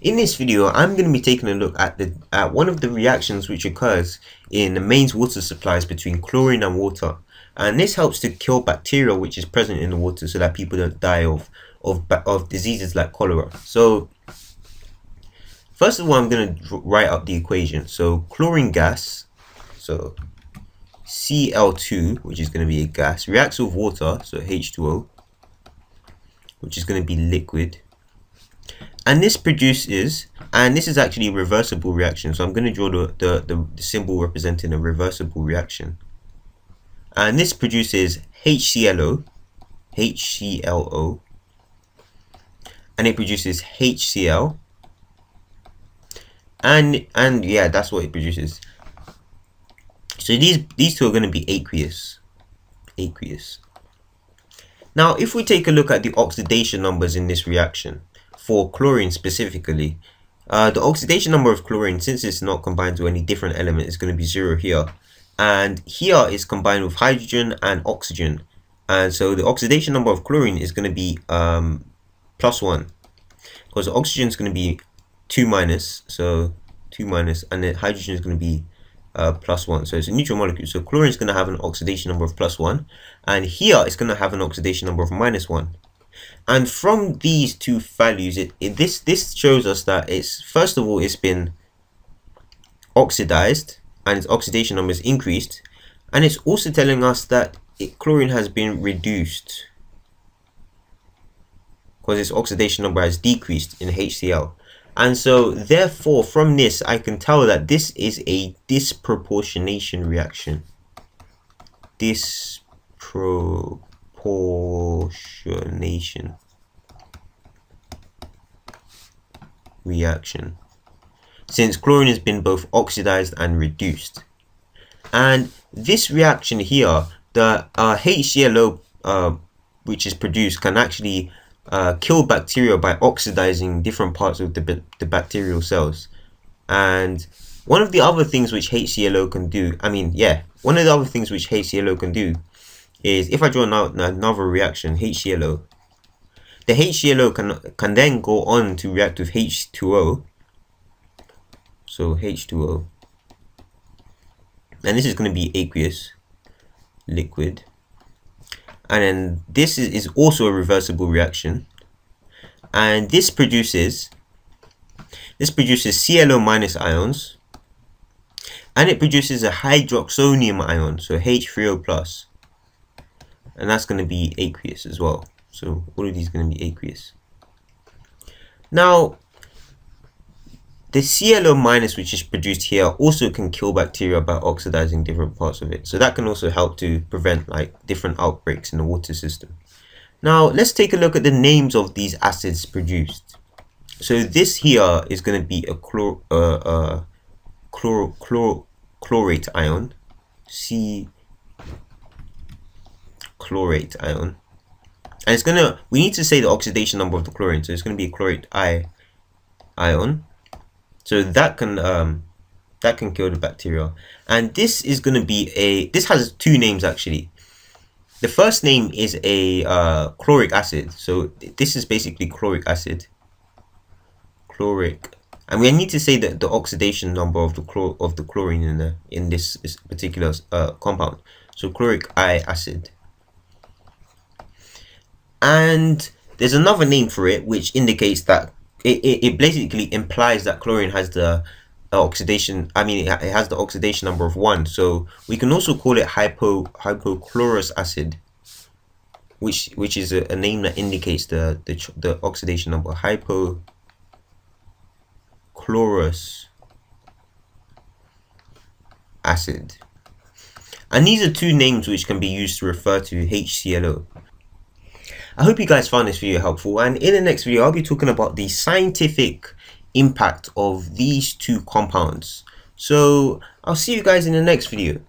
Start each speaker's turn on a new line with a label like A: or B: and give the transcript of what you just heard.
A: In this video, I'm going to be taking a look at the at one of the reactions which occurs in the mains water supplies between chlorine and water. And this helps to kill bacteria which is present in the water so that people don't die of of, of diseases like cholera. So first of all, I'm going to write up the equation. So chlorine gas, so Cl2, which is going to be a gas, reacts with water, so H2O, which is going to be liquid and this produces and this is actually a reversible reaction. So I'm going to draw the, the, the, symbol representing a reversible reaction. And this produces HClO HClO and it produces HCl and and yeah that's what it produces. So these these two are going to be aqueous aqueous. Now if we take a look at the oxidation numbers in this reaction for chlorine specifically, uh, the oxidation number of chlorine, since it's not combined to any different element, is going to be zero here. And here is combined with hydrogen and oxygen. And so the oxidation number of chlorine is going to be um, plus one. Because oxygen is going to be 2 minus, so 2 minus, and then hydrogen is going to be uh, plus 1. So it's a neutral molecule. So chlorine is going to have an oxidation number of plus 1. And here it's going to have an oxidation number of minus 1. And from these two values, it, it, this this shows us that it's first of all it's been oxidized and its oxidation number is increased, and it's also telling us that it, chlorine has been reduced because its oxidation number has decreased in HCl. And so therefore from this I can tell that this is a disproportionation reaction. Dispro proportionation reaction. Since chlorine has been both oxidized and reduced. And this reaction here the uh, HClO uh, which is produced can actually uh, kill bacteria by oxidizing different parts of the, the bacterial cells. And one of the other things which HClO can do I mean yeah one of the other things which HClO can do is if I draw now another reaction, HClO, the HClO can, can then go on to react with H2O. So H2O. And this is going to be aqueous, liquid. And then this is, is also a reversible reaction. And this produces, this produces ClO minus ions. And it produces a hydroxonium ion, so H3O plus and that's going to be aqueous as well. So all of these are going to be aqueous. Now the ClO minus which is produced here also can kill bacteria by oxidizing different parts of it. So that can also help to prevent like different outbreaks in the water system. Now let's take a look at the names of these acids produced. So this here is going to be a chlor uh, uh, chlor chlor chlorate ion C chlorate ion. And it's gonna we need to say the oxidation number of the chlorine, so it's gonna be a chlorate I ion. So that can um that can kill the bacteria. And this is gonna be a this has two names actually. The first name is a uh, chloric acid. So this is basically chloric acid. Chloric and we need to say that the oxidation number of the chlor of the chlorine in the in this, this particular uh, compound. So chloric I acid and there's another name for it which indicates that it, it, it basically implies that chlorine has the uh, oxidation I mean it, has the oxidation number of 1 so we can also call it hypo hypochlorous acid which which is a, a name that indicates the, the the oxidation number. Hypochlorous acid. And these are two names which can be used to refer to HClO I hope you guys found this video helpful and in the next video I'll be talking about the scientific impact of these two compounds. So I'll see you guys in the next video.